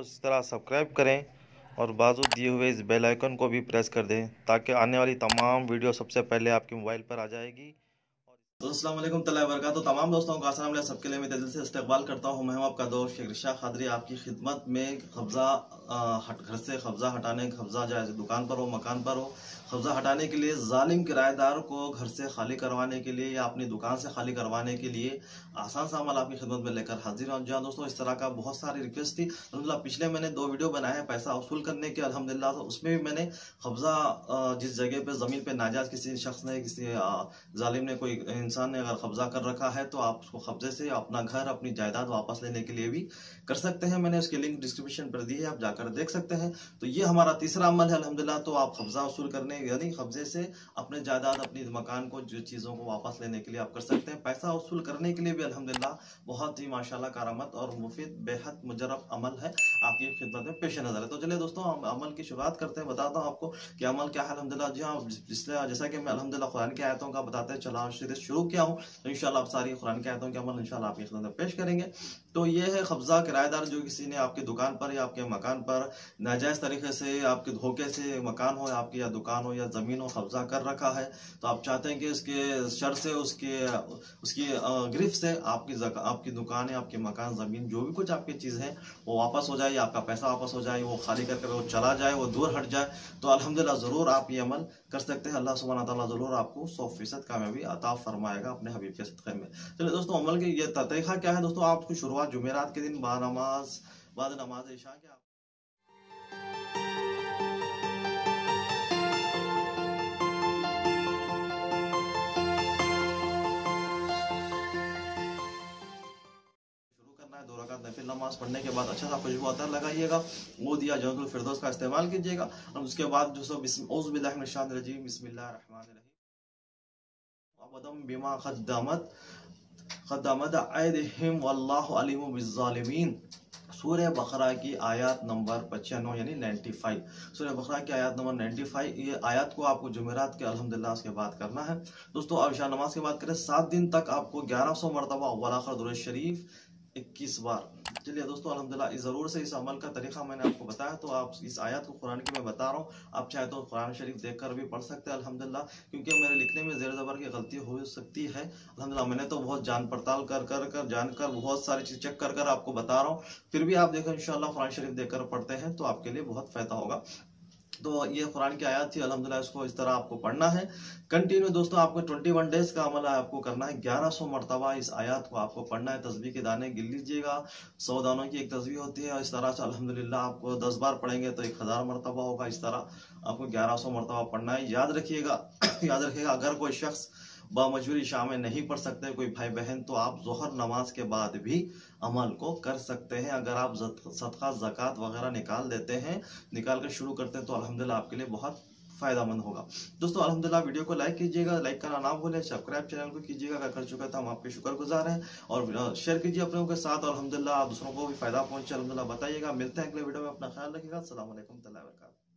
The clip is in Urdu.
اس طرح سبسکرائب کریں اور بازو دیے ہوئے اس بیل آئیکن کو بھی پریس کر دیں تاکہ آنے والی تمام ویڈیو سب سے پہلے آپ کے موبائل پر آ جائے گی۔ السلام علیکم طلّہ وبرکاتہ، تمام دوستوں کا السلام علیہ سب کے لیے میں دل سے استقبال کرتا ہوں۔ میں ہوں آپ کا دوست شکر شاہ خادری، آپ کی خدمت میں قبضہ گھر سے قبضہ ہٹانے، قبضہ جائے دکان پر ہو، مکان پر ہو، قبضہ ہٹانے کے لیے ظالم کرایہ دار کو گھر سے خالی کروانے کے لیے یا اپنی دکان سے خالی کروانے کے لیے آسان سا عمل آپ کی خدمت میں لے کر حاضر ہوں۔ جہاں دوستوں، اس طرح کا بہت ساری ریکویسٹ تھی۔ الحمدللہ، پچھلے میں نے دو ویڈیو بنائے ہیں پیسہ وصول کرنے کے۔ الحمدللہ، اس میں بھی میں نے قبضہ جس جگہ پہ زمین پہ ناجائز کسی شخص نے، کسی ظالم نے کوئی انسان نے اگر قبضہ کر رکھا ہے تو آپ اس کو قبضے سے اپنا گھر، اپنی جائیداد واپس لینے کے لیے بھی کر سکتے ہیں۔ میں نے اس کے لنک ڈسکرپشن پر دی ہے، آپ جا کر دیکھ سکتے ہیں۔ تو یہ ہمارا تیسرا عمل ہے، الحمدللہ۔ تو آپ قبضہ وصول کرنے یعنی قبضے سے اپنے جائیداد، اپنی مکان کو، جو چیزوں کو واپس لینے کے لیے آپ کر سکتے ہیں۔ پیسہ وصول کرنے کے لیے بھی الحمدللہ بہت ہی ماشاءاللہ کارآمد اور مفید بے حد مجرب عمل ہے۔ آپ کی خدمت میں پیش نظر ہے۔ تو چلیے دوستوں عمل کی شروعات کرتے ہیں۔ بتاتا ہوں آپ کو کہ عمل کیا ہے۔ الحمدللہ جی ہاں جس جیسا کہ میں الحمدللہ قرآن کی آیتوں کا بتاتے ہیں، چلا شروع مخلوق کیا ہوں، تو انشاءاللہ آپ ساری قرآن کے آیتوں کے عمل انشاءاللہ آپ کی خدمت میں پیش کریں گے۔ تو یہ ہے خبزہ کرایہ دار جو کسی نے آپ کے دکان پر یا آپ کے مکان پر ناجائز طریقے سے آپ کے دھوکے سے مکان ہو، آپ کی یا دکان ہو یا زمین ہو، قبضہ کر رکھا ہے۔ تو آپ چاہتے ہیں کہ اس کے شر سے، اس کے، اس کی گرفت سے آپ کی آپ کی دکان ہے آپ کے مکان، زمین، جو بھی کچھ آپ کی چیز ہے وہ واپس ہو جائے یا آپ کا پیسہ واپس ہو جائے، وہ خالی کر کر وہ چلا جائے، وہ دور ہٹ جائے۔ تو الحمدللہ ضرور آپ یہ عمل کر سکتے ہیں۔ اللہ سبحانہ تعالیٰ ضرور آپ کو سو فیصد کامیابی عطا فرمائے۔ آئے گا اپنے حبیب کے صدقے میں۔ چلے دوستو، عمل کے یہ تطریقہ کیا ہے دوستو؟ آپ کو شروعات جمعیرات کے دن با نماز، بعد نماز عشاء کے آپ نماز پڑھنے کے بعد اچھا سا خوشبو عطر لگائیے گا۔ وہ دیا جنت الفردوس کا استعمال کیجیے گا۔ اور اس کے بعد جو سب بسم اللہ الرحمن الرحیم۔ ودم بما قدمت قدمت عیدہم واللہ علیم بالظالمین سورہ بخرا کی آیات نمبر پچانوے یعنی نینٹی فائی سورہ بخرا کی آیات نمبر نینٹی فائی یہ آیات کو آپ کو جمعیرات کے الحمدللہ اس کے بات کرنا ہے۔ دوستو، آپ شاہ نماز کے بات کریں۔ سات دن تک آپ کو گیارہ سو مرتبہ ولاخر درست شریف اکیس بار۔ چلیے دوستو، الحمدللہ، اس ضرور سے اس عمل کا طریقہ میں نے آپ کو بتایا، تو آپ اس آیات کو قرآن کی میں بتا رہا ہوں۔ آپ چاہے تو قرآن شریف دیکھ کر بھی پڑھ سکتے الحمدللہ، کیونکہ میرے لکھنے میں زیر زبر کی غلطی ہو سکتی ہے۔ الحمدللہ، میں نے تو بہت جان پڑتال کر کر کر، جان کر بہت ساری چیز چیک کر کر آپ کو بتا رہا ہوں۔ پھر بھی آپ دیکھیں انشاءاللہ قرآن شریف دیکھ کر پڑھتے ہیں، تو آپ کے لیے بہت فائدہ ہوگا۔ تو یہ قرآن کی آیات تھی، الحمدللہ اس کو اس طرح آپ کو پڑھنا ہے۔ کنٹینیو دوستو، آپ کو 21 ڈیز کا عمل آپ کو کرنا ہے، گیارہ سو مرتبہ اس آیات کو آپ کو پڑھنا ہے تذبیح کے دانے گل لیجیے گا۔ سو دانوں کی ایک تذبیح ہوتی ہے اور اس طرح سے الحمدللہ آپ کو دس بار پڑھیں گے تو ایک ہزار مرتبہ ہوگا۔ اس طرح آپ کو گیارہ سو مرتبہ پڑھنا ہے۔ یاد رکھیے گا، یاد رکھیے گا، اگر کوئی شخص بامجوری شامیں نہیں پڑھ سکتے، کوئی بھائی بہن، تو آپ ظہر نماز کے بعد بھی عمل کو کر سکتے ہیں۔ اگر آپ صدقہ زکاة وغیرہ نکال دیتے ہیں، نکال کر شروع کرتے ہیں، تو الحمدللہ آپ کے لیے بہت فائدہ مند ہوگا۔ دوستو، الحمدللہ ویڈیو کو لائک کیجیے گا، لائک کرنا نہ بھولیں، سبسکرائب چینل کو کیجیے گا۔ اگر کر چکا تھا ہم آپ کے شکر گزار ہیں۔ اور شیئر کیجیے اپنے کے ساتھ۔ الحمدللہ، آپ دوسروں کو بھی فائدہ پہنچے، الحمدللہ بتائیے گا۔ ملتے ہیں اگلے ویڈیو میں، اپنا خیال رکھیے گا۔ السلام علیکم اللہ وبرکاتہ۔